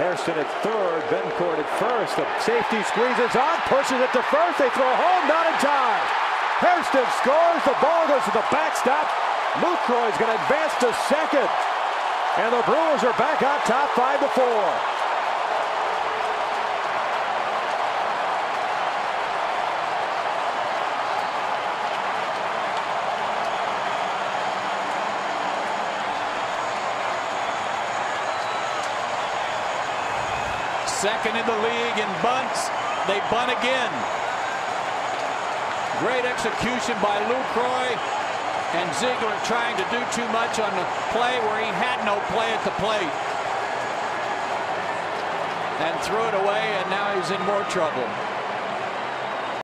Hairston at third, Betancourt at first. The safety squeezes on, pushes it to first. They throw home, not in time. Hairston scores. The ball goes to the backstop. Lucroy's going to advance to second. And the Brewers are back on top, five to four. Second in the league in bunts. They bunt again. Great execution by Lucroy. And Ziegler trying to do too much on the play where he had no play at the plate. And threw it away, and now he's in more trouble.